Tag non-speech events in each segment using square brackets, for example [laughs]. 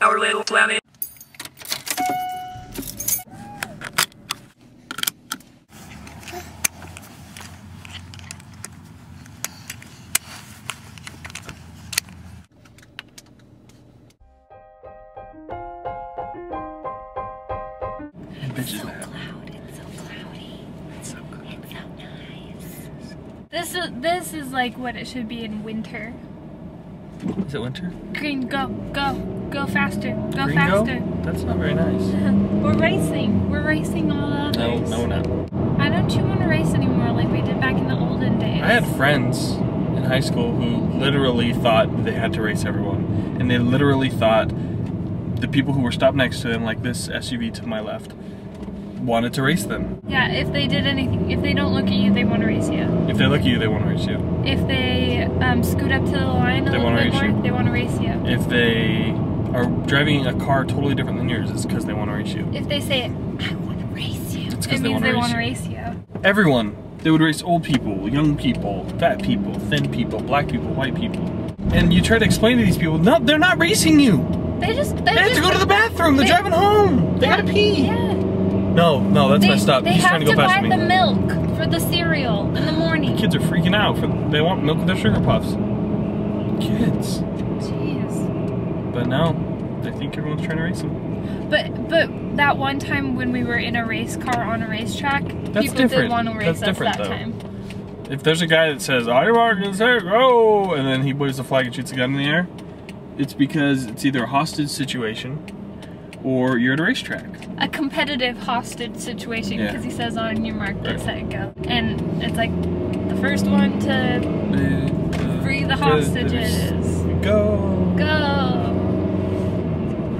Our little planet. Bitches so mad. It's so cloudy. It's so. It's so nice. This is this is like what it should be in winter. Is it winter? Green, go, go, go faster, go Ringo? faster. That's not very nice. [laughs] We're racing. We're racing all the others. No, no, no. Why don't you want to race anymore like we did back in the olden days? I had friends in high school who literally thought they had to race everyone. And they literally thought the people who were stopped next to them, like this SUV to my left, wanted to race them. Yeah, if they did anything, if they don't look at you, they want to race you. If they look at you, they want to race you. If they um, scoot up to the line a They little bit race more, you. they want to race you. If they are driving a car totally different than yours, it's because they want to race you. If they say, I want to race you, It's it they means they want to race you. Everyone. They would race old people, young people, fat people, thin people, black people, white people. And you try to explain to these people, no, they're not racing you. They just, they, They have just, to go to the bathroom. They're They- driving home. They gotta pee. Yeah. No, no, that's They, messed up. they He's have trying to go to past buy me. the milk for the cereal in the morning. Kids are freaking out. For, they want milk with their sugar puffs. Kids. Jeez. But now, they think everyone's trying to race them. But but that one time when we were in a race car on a racetrack, That's people different. did want to race That's us different, that though. time. If there's a guy that says, I can say go, and then he waves the flag and shoots a gun in the air, it's because it's either a hostage situation or you're at a racetrack. A competitive hostage situation Yeah. because he says on your mark, get Right. set, go. And it's like the first one to free the hostages. Go. Go.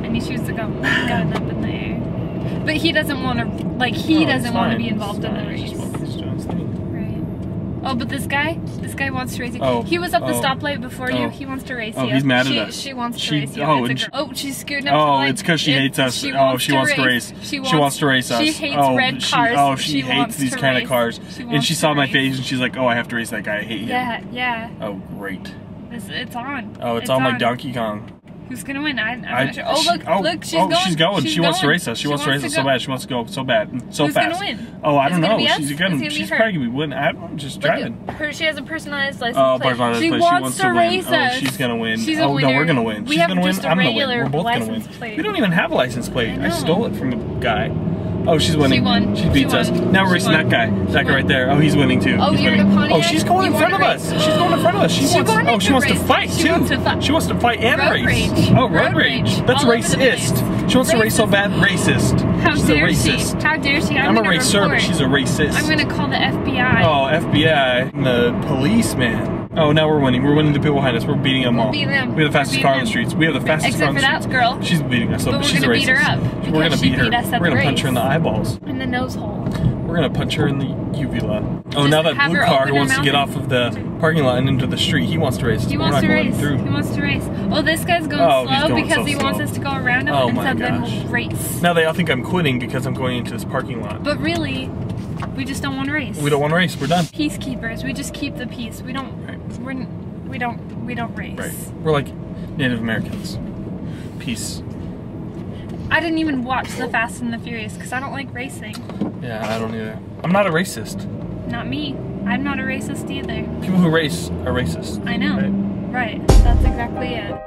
And he shoots the gun, gun up in the air. But he doesn't want to, like, he No, doesn't want to be involved in the race. just- he's doing his thing. Right. Oh, but this guy, this guy wants to race you. Oh, He was up the oh, stoplight before oh. you. He wants to race Oh, you. he's mad at she, us. She wants to She- race you. oh, It's a and she- girl. oh, she's scooting up Oh, it's because she It's- hates us. She oh, she wants to race. She She wants to race us. She hates oh, red she- cars. oh, she, hates wants these kind race. of cars. She And she saw my face and she's like, "Oh, I have to race that guy. I hate him." Yeah, yeah. Oh, great. It's, it's on. Oh, it's, on, like Donkey Kong. Who's gonna win? I, I'm I- not sure. Oh, she- look, oh, look, she's oh, going. she's going. She's she wants to race us. She, wants to race us so bad. She wants to go so bad, so Who's fast. gonna win? Oh, I don't know. She's gonna. She's her? probably gonna win. I'm just Look driving. her. She has a personalized license Oh, plate. personalized she plate. wants, She wants to win. race Oh, us. she's gonna win. She's a oh winner. no, we're gonna win. We she's have gonna win. just a I'm gonna win. regular We're both gonna win. license plate. We don't even have a license plate. I I, stole it from a guy. Oh, she's winning. won. She She beats us. Now we're She racing won. that guy. That guy won. right there. Oh, he's winning too. Oh, he's you're winning. Pontiac? Oh, she's going You in front of us. She's going in front of us. She, She wants. Oh, she to wants to fight She too. wants to fight. She wants to fight and Road race. rage. Oh, road, Road rage. rage. That's All racist. She wants to race so bad. Racist. How she's a dare racist. she? How dare she? I'm, I'm a racer, report. but she's a racist. I'm gonna call the FBI. Oh, FBI. And the policeman. Oh, now we're winning. We're winning the people behind us. We're beating them all. beating them. We have the fastest car on the streets. We have the fastest Except car on for the that streets. girl. She's beating us, so But we're she's gonna a beat her racist. up We're gonna beat her. beat We're gonna punch her in the eyeballs. In the nose hole. We're gonna punch her in the uvula. Oh, Just now that blue car wants to get off of the parking lot and into the street. He wants to race. He wants to we're not going race. through. He wants to race. Oh, this guy's going Oh, slow going because so he wants us to go around him, Oh so then we'll race. Now they all think I'm quitting because I'm going into this parking lot. But really, we just don't want to race. We don't want to race. We're done. Peacekeepers. We just keep the peace. We don't. Right. We're, we don't. We don't race. Right. We're like Native Americans. Peace. I didn't even watch the Fast and the Furious because I don't like racing. Yeah, I don't either. I'm not a racist. Not me. I'm not a racist either. People who race are racist. I know. Right? Right. That's exactly it.